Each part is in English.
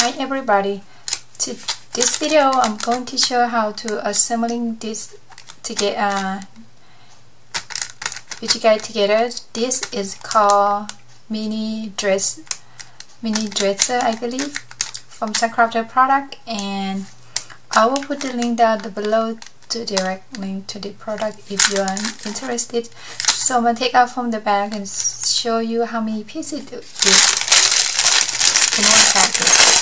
Hi everybody. To this video I'm going to show how to assembling this to get uh which you guys together. This is called mini dress mini dresser I believe from SaCrafter product. And I will put the link down below to direct link to the product if you are interested. So I'm gonna take out from the bag and show you how many pieces it is in one package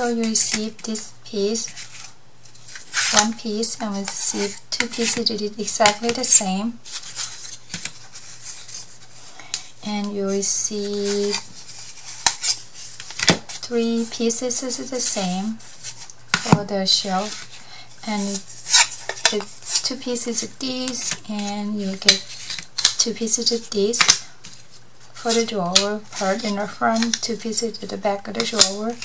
so you receive this piece one piece and we receive two pieces that is exactly the same. And you receive three pieces is the same for the shelf. And it's two pieces of these and you get two pieces of this for the drawer part in the front two pieces at the back of the drawer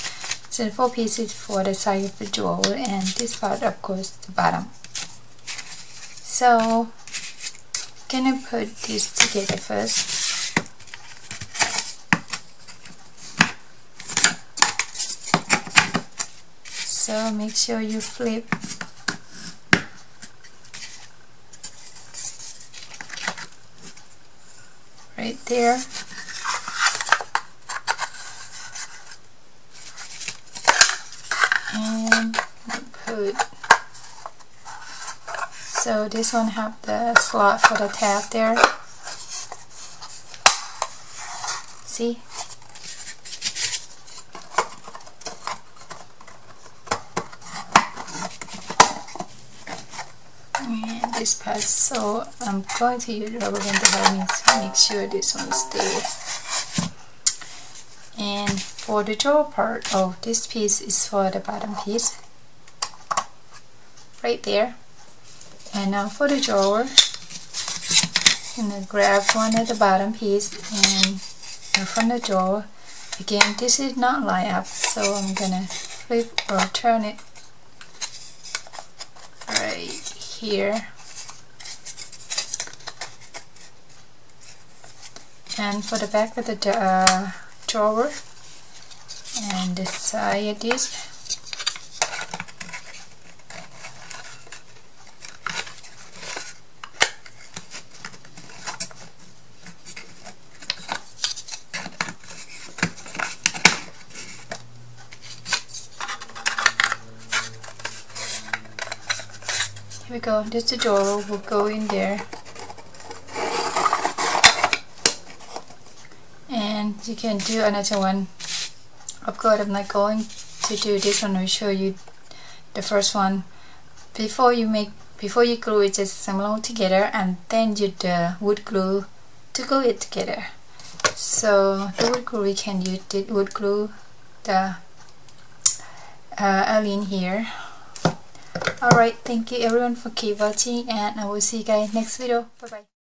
so four pieces for the side of the drawer and this part of course the bottom. So I'm gonna put this together first. So make sure you flip. Right there so this one have the slot for the tab there. See? And this part so I'm going to use rubber band to help me to make sure this one stays and for the drawer part of this piece is for the bottom piece right there. And now for the drawer I'm to grab one at the bottom piece and from the drawer. Again this is not line up so I'm gonna flip or turn it right here. And for the back of the uh, drawer and the side of this Here we go, this the door we'll go in there. And you can do another one. Of course, I'm not going to do this one, I'll show you the first one. Before you make, before you glue it, just assemble together and then use the wood glue to glue it together. So the wood glue, we can use the wood glue, the uh, here alright thank you everyone for keep watching and I will see you guys next video. Bye bye